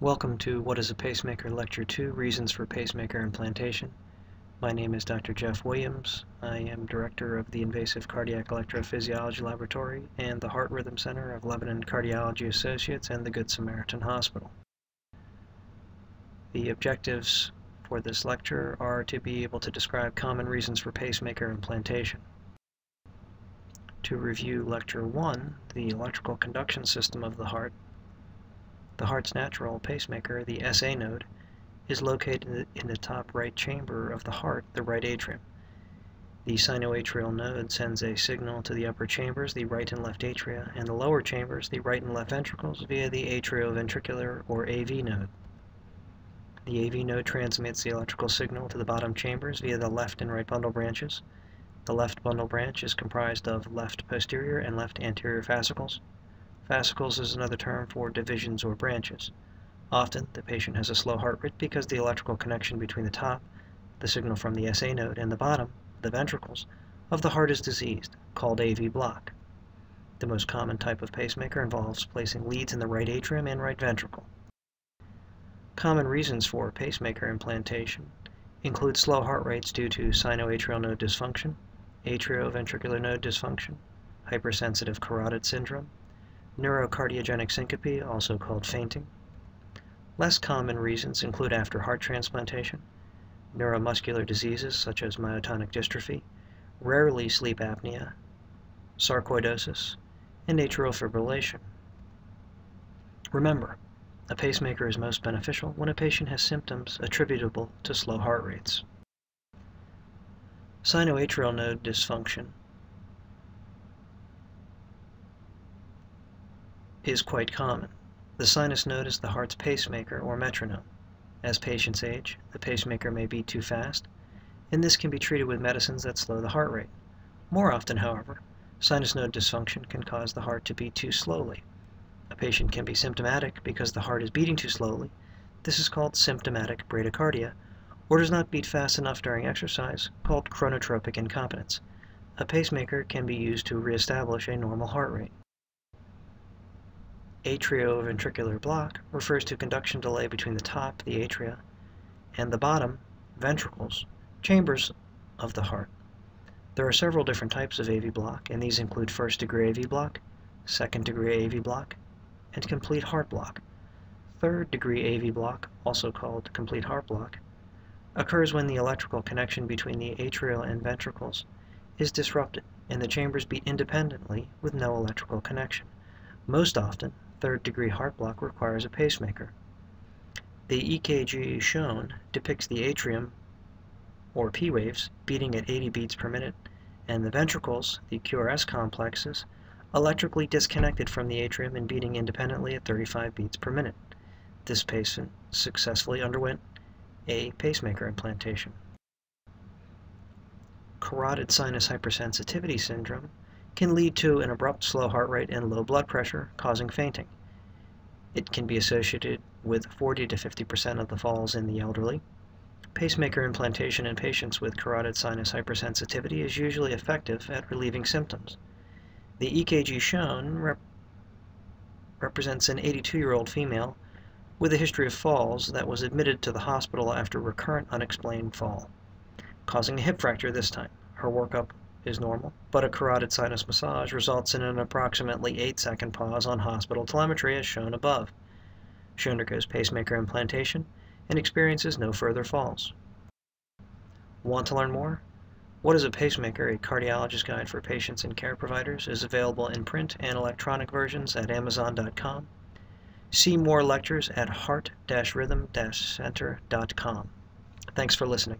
Welcome to What is a Pacemaker Lecture 2 Reasons for Pacemaker Implantation. My name is Dr. Jeff Williams. I am Director of the Invasive Cardiac Electrophysiology Laboratory and the Heart Rhythm Center of Lebanon Cardiology Associates and the Good Samaritan Hospital. The objectives for this lecture are to be able to describe common reasons for pacemaker implantation. To review Lecture 1, the electrical conduction system of the heart, the heart's natural pacemaker, the SA node, is located in the top right chamber of the heart, the right atrium. The sinoatrial node sends a signal to the upper chambers, the right and left atria, and the lower chambers, the right and left ventricles, via the atrioventricular or AV node. The AV node transmits the electrical signal to the bottom chambers via the left and right bundle branches. The left bundle branch is comprised of left posterior and left anterior fascicles. Fascicles is another term for divisions or branches. Often, the patient has a slow heart rate because the electrical connection between the top, the signal from the SA node, and the bottom, the ventricles, of the heart is diseased, called AV block. The most common type of pacemaker involves placing leads in the right atrium and right ventricle. Common reasons for pacemaker implantation include slow heart rates due to sinoatrial node dysfunction, atrioventricular node dysfunction, hypersensitive carotid syndrome, neurocardiogenic syncope, also called fainting. Less common reasons include after heart transplantation, neuromuscular diseases such as myotonic dystrophy, rarely sleep apnea, sarcoidosis, and atrial fibrillation. Remember, a pacemaker is most beneficial when a patient has symptoms attributable to slow heart rates. Sinoatrial node dysfunction is quite common. The sinus node is the heart's pacemaker or metronome. As patients age, the pacemaker may beat too fast, and this can be treated with medicines that slow the heart rate. More often, however, sinus node dysfunction can cause the heart to beat too slowly. A patient can be symptomatic because the heart is beating too slowly. This is called symptomatic bradycardia, or does not beat fast enough during exercise, called chronotropic incompetence. A pacemaker can be used to reestablish a normal heart rate. Atrioventricular block refers to conduction delay between the top, the atria, and the bottom, ventricles, chambers of the heart. There are several different types of AV block, and these include first degree AV block, second degree AV block, and complete heart block. Third degree AV block, also called complete heart block, occurs when the electrical connection between the atrial and ventricles is disrupted and the chambers beat independently with no electrical connection. Most often, third degree heart block requires a pacemaker. The EKG shown depicts the atrium, or P waves, beating at 80 beats per minute, and the ventricles, the QRS complexes, electrically disconnected from the atrium and beating independently at 35 beats per minute. This patient successfully underwent a pacemaker implantation. Carotid sinus hypersensitivity syndrome can lead to an abrupt slow heart rate and low blood pressure, causing fainting. It can be associated with 40 to 50% of the falls in the elderly. Pacemaker implantation in patients with carotid sinus hypersensitivity is usually effective at relieving symptoms. The EKG shown rep represents an 82-year-old female with a history of falls that was admitted to the hospital after recurrent unexplained fall, causing a hip fracture this time. Her workup is normal, but a carotid sinus massage results in an approximately 8 second pause on hospital telemetry as shown above. She undergoes pacemaker implantation and experiences no further falls. Want to learn more? What is a Pacemaker, a cardiologist guide for patients and care providers, is available in print and electronic versions at Amazon.com. See more lectures at heart-rhythm-center.com. Thanks for listening.